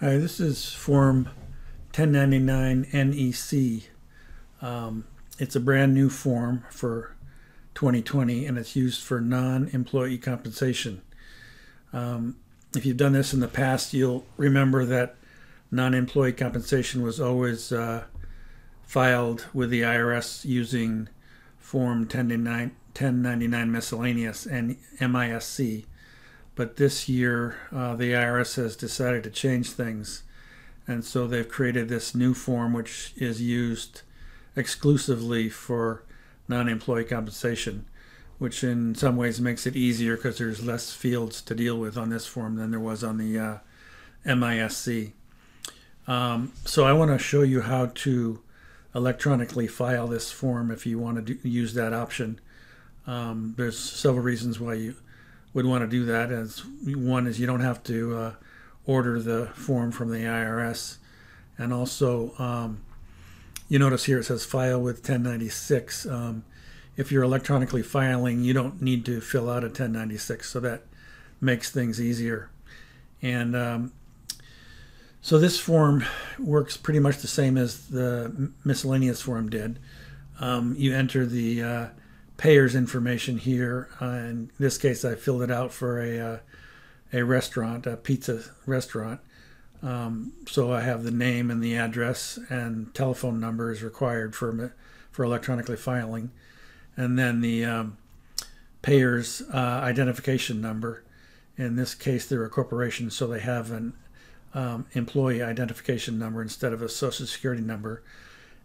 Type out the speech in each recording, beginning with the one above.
Hi, this is Form 1099 NEC. Um, it's a brand new form for 2020 and it's used for non employee compensation. Um, if you've done this in the past, you'll remember that non employee compensation was always uh, filed with the IRS using Form 1099, 1099 Miscellaneous and MISC. But this year, uh, the IRS has decided to change things. And so they've created this new form, which is used exclusively for non employee compensation, which in some ways makes it easier because there's less fields to deal with on this form than there was on the uh, MISC. Um, so I want to show you how to electronically file this form if you want to use that option. Um, there's several reasons why you would want to do that. As one is you don't have to uh, order the form from the IRS, and also um, you notice here it says file with 1096. Um, if you're electronically filing, you don't need to fill out a 1096, so that makes things easier. And um, so this form works pretty much the same as the miscellaneous form did. Um, you enter the uh, payer's information here. Uh, in this case, I filled it out for a uh, a restaurant, a pizza restaurant. Um, so I have the name and the address and telephone number is required for for electronically filing, and then the um, payer's uh, identification number. In this case, they're a corporation, so they have an um, employee identification number instead of a social security number,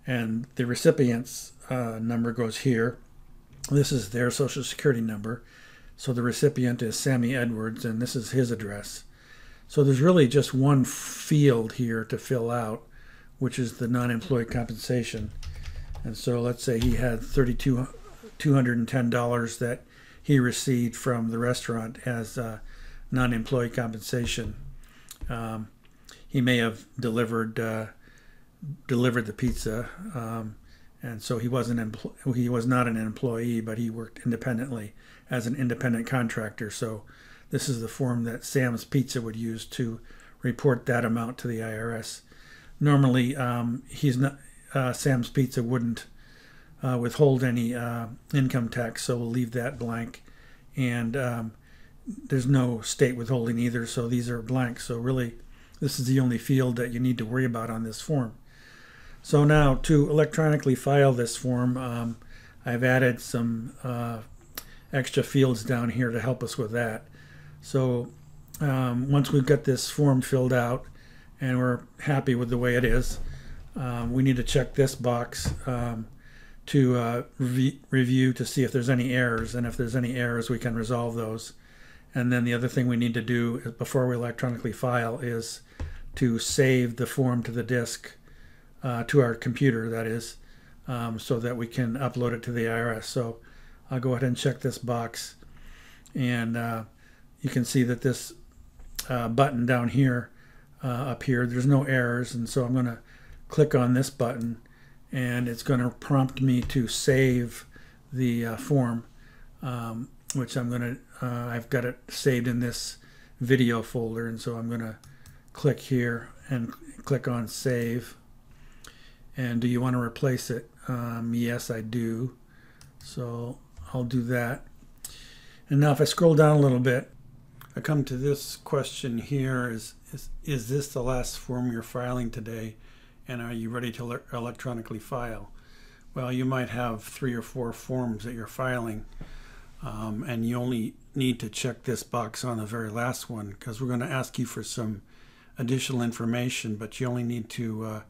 and the recipient's uh, number goes here this is their social security number. So the recipient is Sammy Edwards, and this is his address. So there's really just one field here to fill out, which is the non-employee compensation. And so let's say he had $3,210 that he received from the restaurant as uh, non-employee compensation. Um, he may have delivered uh, delivered the pizza. Um, and so he wasn't he was not an employee, but he worked independently as an independent contractor. So this is the form that Sam's Pizza would use to report that amount to the IRS. Normally, um, he's not uh, Sam's Pizza wouldn't uh, withhold any uh, income tax, so we'll leave that blank. And um, there's no state withholding either, so these are blank. So really, this is the only field that you need to worry about on this form. So now to electronically file this form, um, I've added some uh, extra fields down here to help us with that. So um, once we've got this form filled out and we're happy with the way it is, um, we need to check this box um, to uh, re review to see if there's any errors. And if there's any errors, we can resolve those. And then the other thing we need to do before we electronically file is to save the form to the disk uh, to our computer, that is, um, so that we can upload it to the IRS. So I'll go ahead and check this box. And uh, you can see that this uh, button down here uh, up here, there's no errors. And so I'm going to click on this button and it's going to prompt me to save the uh, form, um, which I'm going to, uh, I've got it saved in this video folder. And so I'm going to click here and click on save and do you want to replace it? Um, yes, I do. So I'll do that. And now if I scroll down a little bit, I come to this question here is, is, is this the last form you're filing today? And are you ready to electronically file? Well, you might have three or four forms that you're filing. Um, and you only need to check this box on the very last one because we're going to ask you for some additional information, but you only need to uh,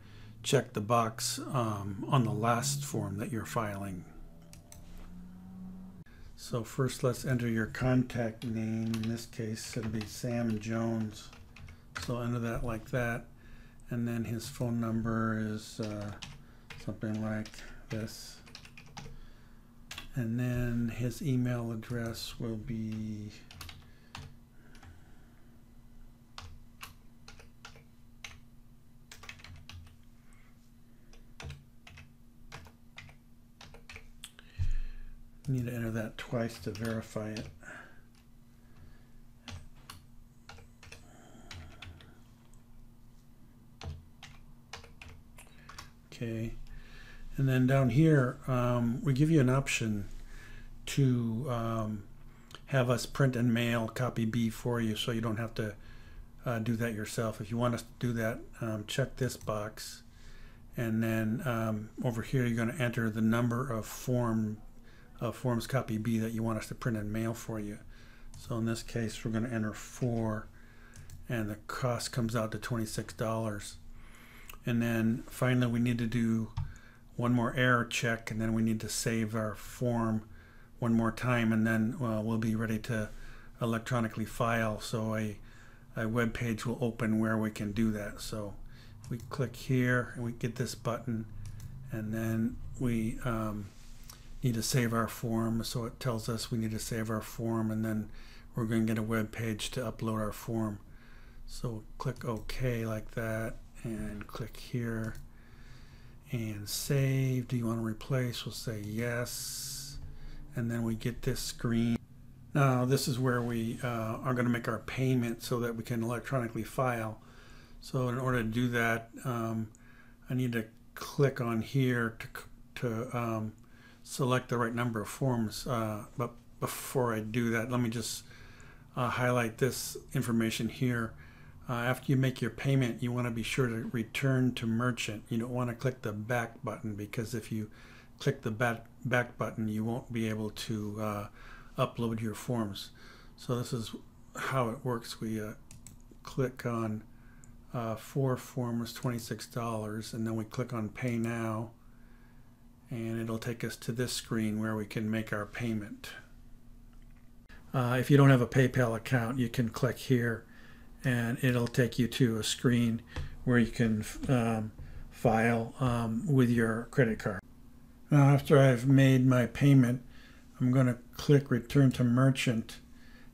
check the box um, on the last form that you're filing. So first let's enter your contact name. In this case it'll be Sam Jones. So enter that like that. And then his phone number is uh, something like this. And then his email address will be You need to enter that twice to verify it. Okay. And then down here, um, we give you an option to um, have us print and mail copy B for you so you don't have to uh, do that yourself. If you want us to do that, um, check this box. And then um, over here, you're going to enter the number of form of forms copy B that you want us to print and mail for you. So in this case, we're going to enter four, and the cost comes out to $26. And then finally, we need to do one more error check, and then we need to save our form one more time, and then well, we'll be ready to electronically file. So a, a web page will open where we can do that. So we click here, and we get this button, and then we um, need to save our form. So it tells us we need to save our form, and then we're going to get a web page to upload our form. So click OK like that, and click here and save. Do you want to replace? We'll say yes. And then we get this screen. Now this is where we uh, are going to make our payment so that we can electronically file. So in order to do that, um, I need to click on here to, to um, select the right number of forms. Uh, but before I do that, let me just uh, highlight this information here. Uh, after you make your payment, you want to be sure to return to merchant. You don't want to click the back button because if you click the back, back button, you won't be able to uh, upload your forms. So this is how it works. We uh, click on uh, four forms, $26, and then we click on pay now and it'll take us to this screen where we can make our payment. Uh, if you don't have a PayPal account, you can click here and it'll take you to a screen where you can um, file um, with your credit card. Now after I've made my payment, I'm going to click return to merchant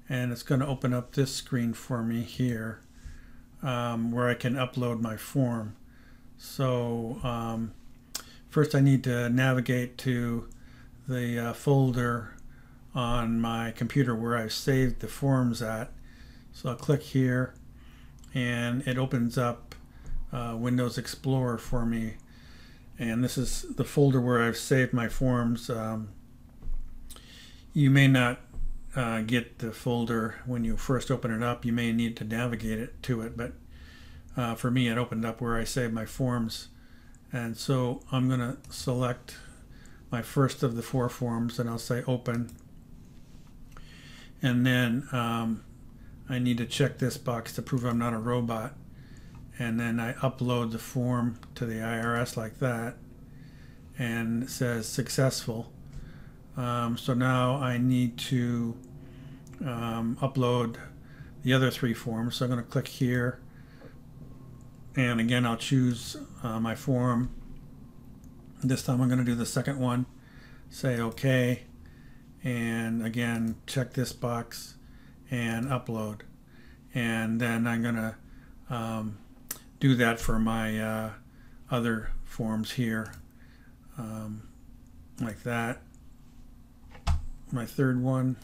and it's going to open up this screen for me here um, where I can upload my form. So um, first I need to navigate to the uh, folder on my computer where I've saved the forms at. So I'll click here and it opens up uh, Windows Explorer for me. And this is the folder where I've saved my forms. Um, you may not uh, get the folder when you first open it up. You may need to navigate it to it, but uh, for me it opened up where I saved my forms. And so I'm going to select my first of the four forms and I'll say open. And then um, I need to check this box to prove I'm not a robot. And then I upload the form to the IRS like that. And it says successful. Um, so now I need to um, upload the other three forms. So I'm going to click here. And again, I'll choose uh, my form. This time I'm going to do the second one. Say OK. And again, check this box and upload. And then I'm going to um, do that for my uh, other forms here, um, like that. My third one.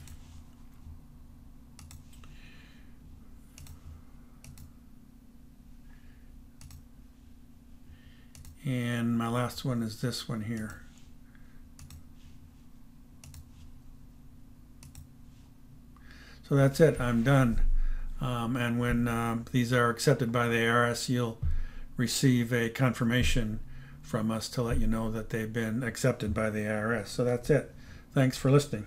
And my last one is this one here. So that's it. I'm done. Um, and when um, these are accepted by the IRS, you'll receive a confirmation from us to let you know that they've been accepted by the IRS. So that's it. Thanks for listening.